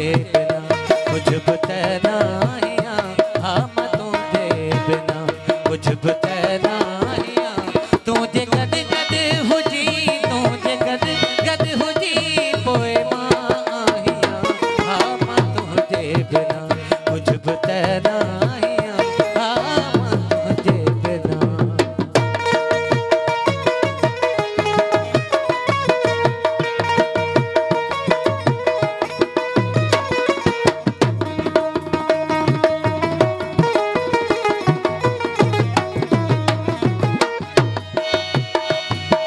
बिना कुझु बि त न आहियाँ हा माँ तुंहिंजे बिना कुझु बि त न आहियाँ तुंहिंजे गॾु गॾु हुजी तुंहिंजे गॾु गॾु हुजी पोइ माँ आहियाँ हा बिना कुझु बि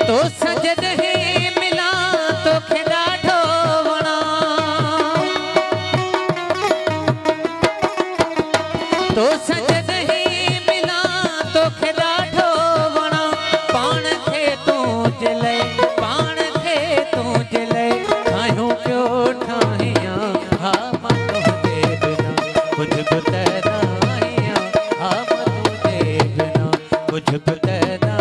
तो सजद ही मिला तोखे ॾाढो वणा तो सजद ही मिला तोखे ॾाढो वणा पाण खे तूं जले पाण खे तूं जले ठाहियूं पियो ठाहियाँ? हा माँ तुंहिंजे बिना कुझु बि त न आहियाँ हा माँ तुंहिंजे बिना त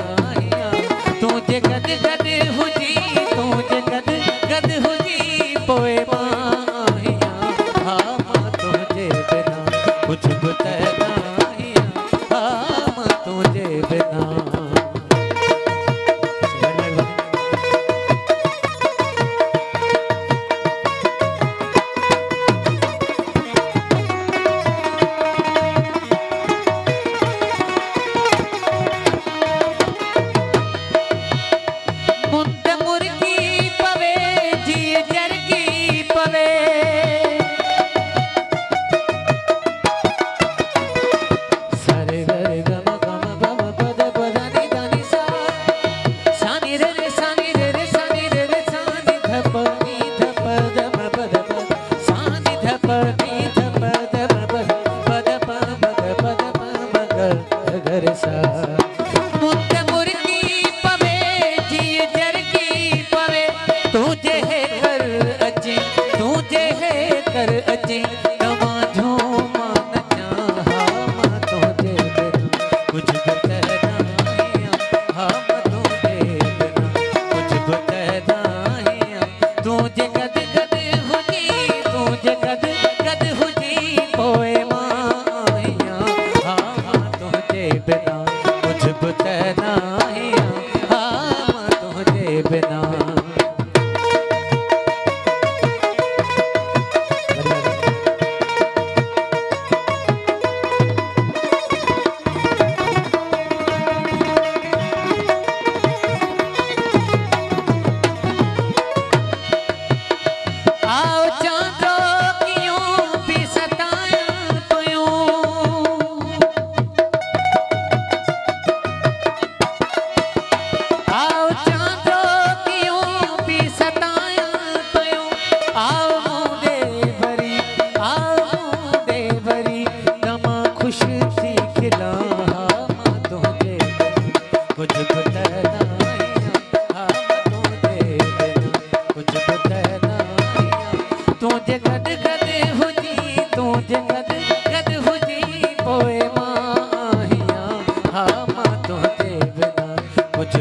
कुछ रहा मातो देवना मुझ